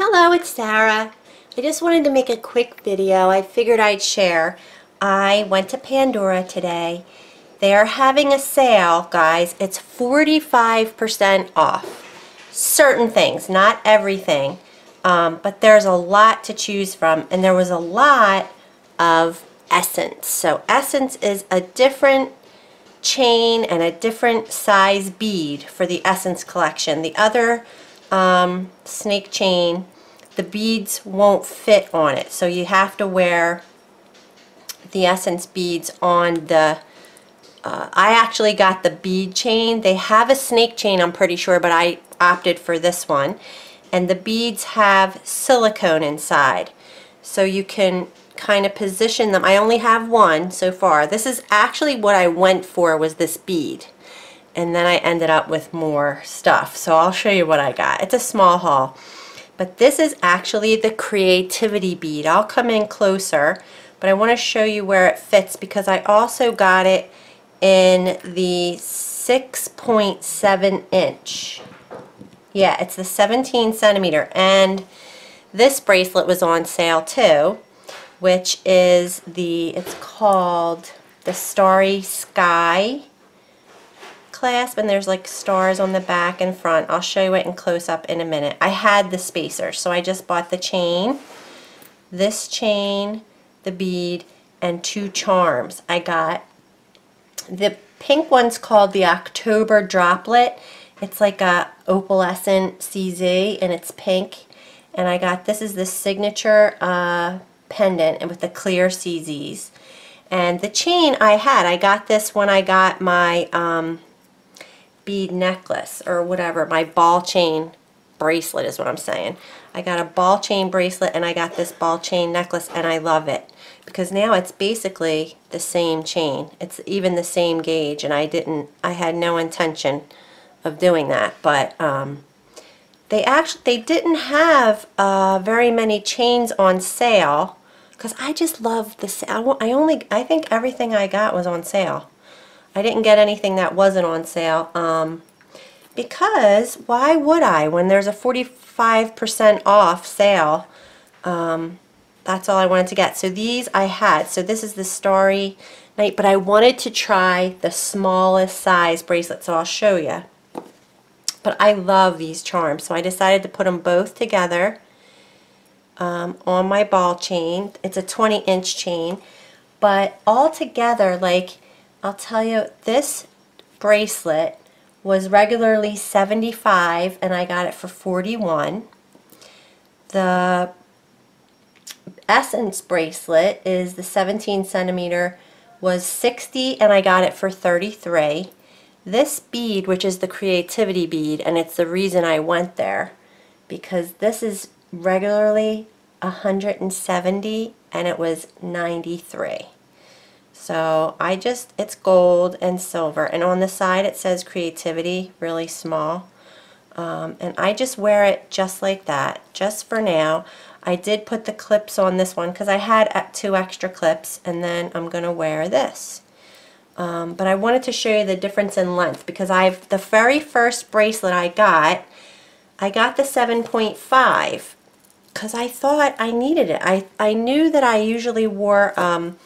Hello, it's Sara. I just wanted to make a quick video. I figured I'd share. I went to Pandora today. They're having a sale, guys. It's 45% off. Certain things, not everything. Um, but there's a lot to choose from, and there was a lot of Essence. So Essence is a different chain and a different size bead for the Essence collection. The other um, snake chain, the beads won't fit on it. So you have to wear the Essence beads on the uh, I actually got the bead chain. They have a snake chain, I'm pretty sure, but I opted for this one. And the beads have silicone inside. So you can kind of position them. I only have one so far. This is actually what I went for was this bead. And then I ended up with more stuff. So I'll show you what I got. It's a small haul. But this is actually the creativity bead. I'll come in closer, but I want to show you where it fits because I also got it in the 6.7 inch. Yeah, it's the 17 centimeter. And this bracelet was on sale too which is the, it's called the Starry Sky clasp and there's like stars on the back and front. I'll show you it in close up in a minute. I had the spacer so I just bought the chain, this chain, the bead, and two charms. I got the pink one's called the October Droplet. It's like a opalescent CZ and it's pink. And I got, this is the signature uh, pendant and with the clear CZs. And the chain I had, I got this when I got my um, bead necklace or whatever, my ball chain bracelet is what I'm saying. I got a ball chain bracelet and I got this ball chain necklace and I love it because now it's basically the same chain. It's even the same gauge and I didn't, I had no intention of doing that but um, they actually they didn't have uh, very many chains on sale because I just love the. I only I think everything I got was on sale. I didn't get anything that wasn't on sale um, because why would I when there's a 45% off sale um, that's all I wanted to get so these I had so this is the starry night but I wanted to try the smallest size bracelet so I'll show you but I love these charms so I decided to put them both together um, on my ball chain. It's a 20 inch chain. But all together, like, I'll tell you, this bracelet was regularly 75 and I got it for 41. The Essence bracelet is the 17 centimeter was 60 and I got it for 33. This bead, which is the creativity bead, and it's the reason I went there, because this is regularly 170 and it was 93. So I just, it's gold and silver. And on the side it says creativity, really small. Um, and I just wear it just like that, just for now. I did put the clips on this one because I had uh, two extra clips and then I'm going to wear this. Um, but I wanted to show you the difference in length because I've the very first bracelet I got, I got the 7.5 because I thought I needed it. I, I knew that I usually wore um,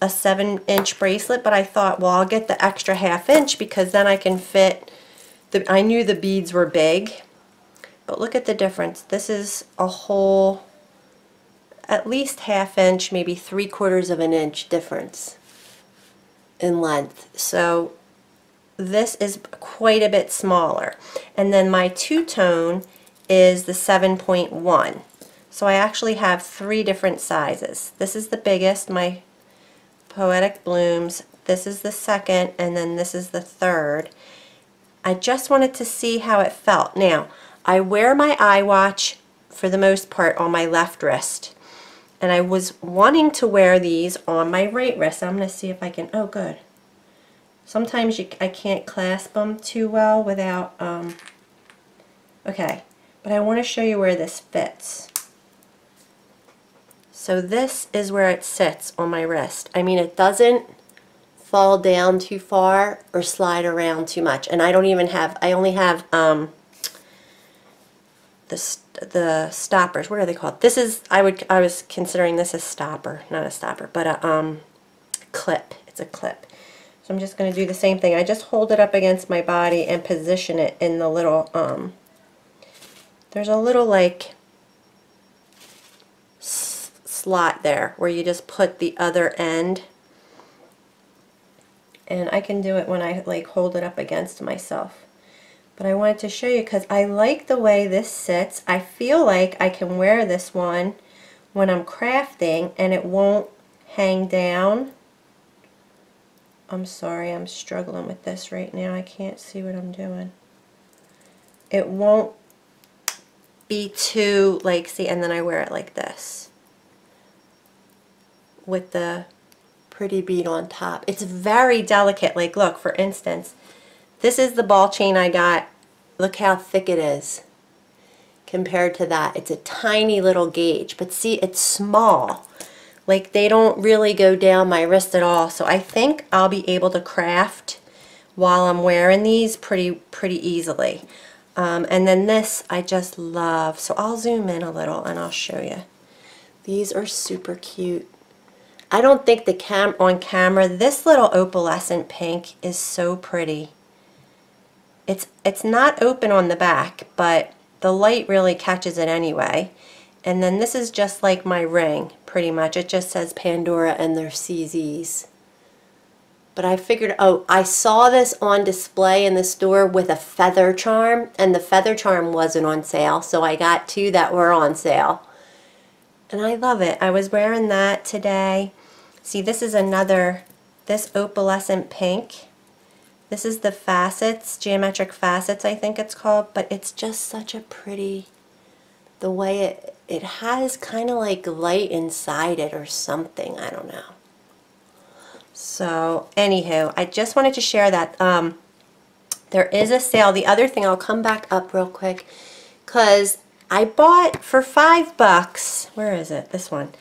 a 7 inch bracelet, but I thought, well, I'll get the extra half inch because then I can fit, the, I knew the beads were big, but look at the difference. This is a whole, at least half inch, maybe three quarters of an inch difference in length. So this is quite a bit smaller. And then my two-tone is the 7.1. So I actually have three different sizes. This is the biggest, my Poetic Blooms. This is the second, and then this is the third. I just wanted to see how it felt. Now, I wear my iWatch for the most part on my left wrist. And I was wanting to wear these on my right wrist. I'm going to see if I can, oh good. Sometimes you, I can't clasp them too well without, um, okay. But I want to show you where this fits. So this is where it sits on my wrist. I mean, it doesn't fall down too far or slide around too much. And I don't even have, I only have um, the st- the stoppers. What are they called? This is I would I was considering this a stopper, not a stopper, but a um clip. It's a clip. So I'm just going to do the same thing. I just hold it up against my body and position it in the little um there's a little like slot there where you just put the other end and I can do it when I like hold it up against myself but I wanted to show you because I like the way this sits. I feel like I can wear this one when I'm crafting and it won't hang down. I'm sorry, I'm struggling with this right now. I can't see what I'm doing. It won't be too, like, see, and then I wear it like this with the pretty bead on top. It's very delicate. Like, look, for instance, this is the ball chain I got. Look how thick it is compared to that. It's a tiny little gauge, but see, it's small. Like they don't really go down my wrist at all. So I think I'll be able to craft while I'm wearing these pretty, pretty easily. Um, and then this I just love. So I'll zoom in a little and I'll show you. These are super cute. I don't think the cam on camera, this little opalescent pink is so pretty. It's, it's not open on the back, but the light really catches it anyway. And then this is just like my ring, pretty much. It just says Pandora and their CZs. But I figured, oh, I saw this on display in the store with a feather charm, and the feather charm wasn't on sale, so I got two that were on sale. And I love it. I was wearing that today. See, this is another, this opalescent pink. This is the facets, geometric facets I think it's called, but it's just such a pretty, the way it, it has kind of like light inside it or something, I don't know. So, anywho, I just wanted to share that. Um, there is a sale. The other thing, I'll come back up real quick, because I bought for five bucks, where is it? This one.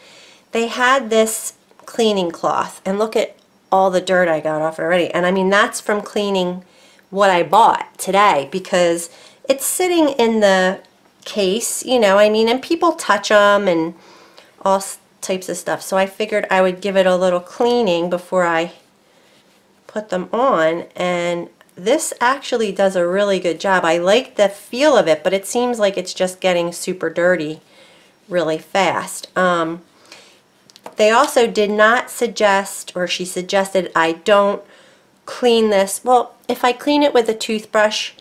They had this cleaning cloth, and look at all the dirt I got off already. And I mean, that's from cleaning what I bought today because it's sitting in the case, you know, I mean, and people touch them and all types of stuff. So I figured I would give it a little cleaning before I put them on. And this actually does a really good job. I like the feel of it, but it seems like it's just getting super dirty really fast. Um, they also did not suggest, or she suggested I don't clean this. Well, if I clean it with a toothbrush,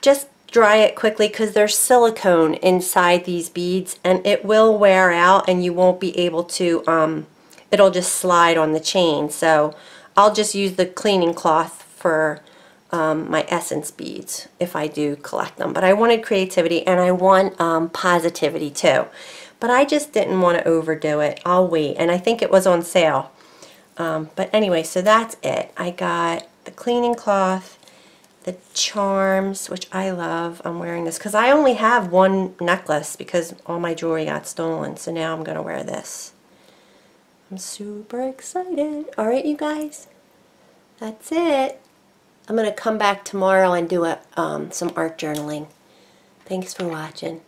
just dry it quickly because there's silicone inside these beads and it will wear out and you won't be able to, um, it'll just slide on the chain. So I'll just use the cleaning cloth for um, my essence beads if I do collect them. But I wanted creativity and I want um, positivity too. But I just didn't want to overdo it. I'll wait. And I think it was on sale. Um, but anyway, so that's it. I got the cleaning cloth, the charms, which I love. I'm wearing this because I only have one necklace because all my jewelry got stolen. So now I'm going to wear this. I'm super excited. All right, you guys. That's it. I'm going to come back tomorrow and do a, um, some art journaling. Thanks for watching.